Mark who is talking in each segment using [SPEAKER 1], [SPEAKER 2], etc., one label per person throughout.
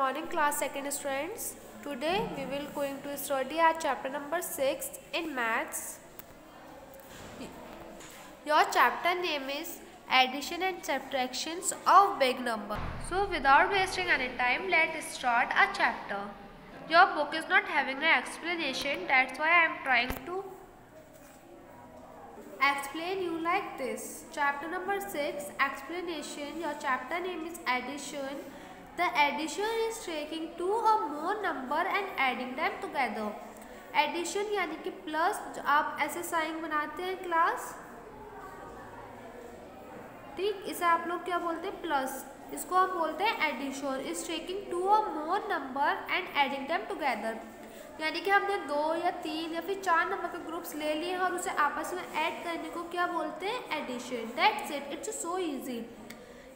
[SPEAKER 1] morning class second students. Today we will going to study our chapter number 6 in maths. Your chapter name is addition and subtractions of big number. So without wasting any time let's start our chapter. Your book is not having an explanation. That's why i am trying to explain you like this. Chapter number 6 explanation. Your chapter name is addition the addition is taking two or more number and adding them together. Addition यानी कि plus जो आप ऐसे sign बनाते हैं class ठीक, इसे आप लोग क्या बोलते हैं? प्लस इसको हम बोलते हैं addition is taking two or more number and adding them together यानी कि हमने दो या तीन या फिर चार नंबर के ग्रुप्स ले लिए हैं और उसे आपस में ऐड करने को क्या बोलते हैं? Addition that's it it's so easy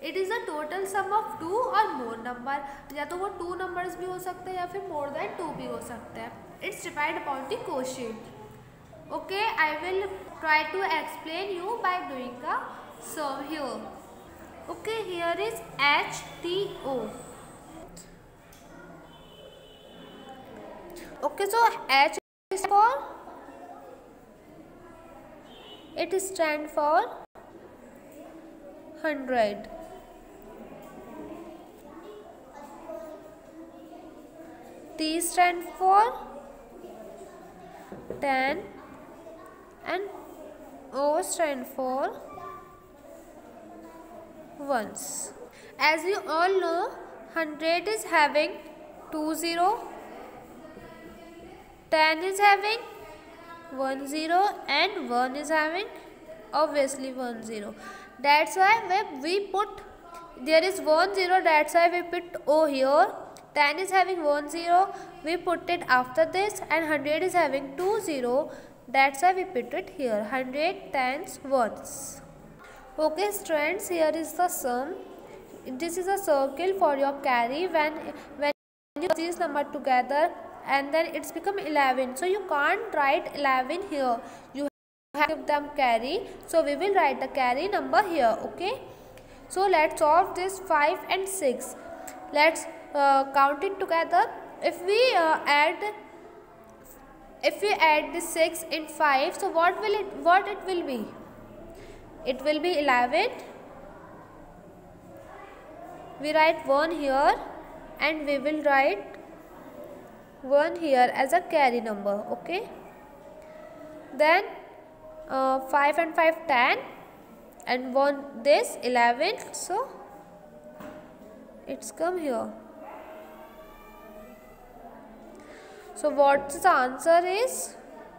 [SPEAKER 1] it is a total sum of two or more number या तो वो टू नंबर्स भी हो सकते हैं या फिर मोर देन टू भी हो सकते हैं। It's depend upon the question okay I will try to explain you by doing a sum here okay here is H T O okay so H for it stand for 100 T stand for 10 and O stand for ones. As you all know, 100 is having 2 0, 10 is having 1 0 and 1 is having obviously 1 0. That's why we put there is 1 0 that's why we put O here 10 is having 1 0 we put it after this and 100 is having 2 0 that's why we put it here 100 tens ones. Okay students here is the sum. This is a circle for your carry when when you put these number together and then it's become 11 so you can't write 11 here. You have to give them carry. So we will write the carry number here okay? So let's solve this 5 and 6 let's count it together. If we uh, add if we add the 6 in 5 so what will it what it will be? It will be 11 we write 1 here and we will write 1 here as a carry number okay? Then uh, 5 and 5 10 and 1 this 11 so it's come here So what's the answer is?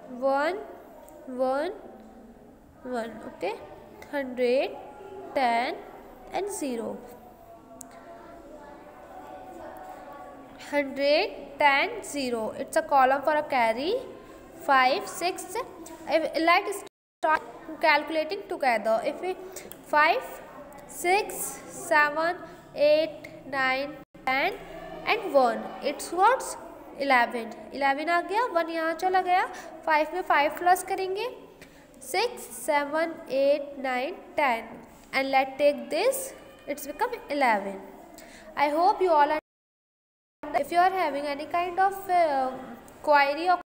[SPEAKER 1] 1, 1, 1. Okay. 100, 10 and 0. 100, 10, 0. It's a column for a carry. 5, 6. Let's start calculating together. If we 5, 6, 7, 8, 9, 10 and 1. It's what? Eleven eleven आ गया one यहाँ चला गया five में five plus करेंगे six seven eight nine ten and let take this it's become eleven I hope you all you are having any kind of uh, query or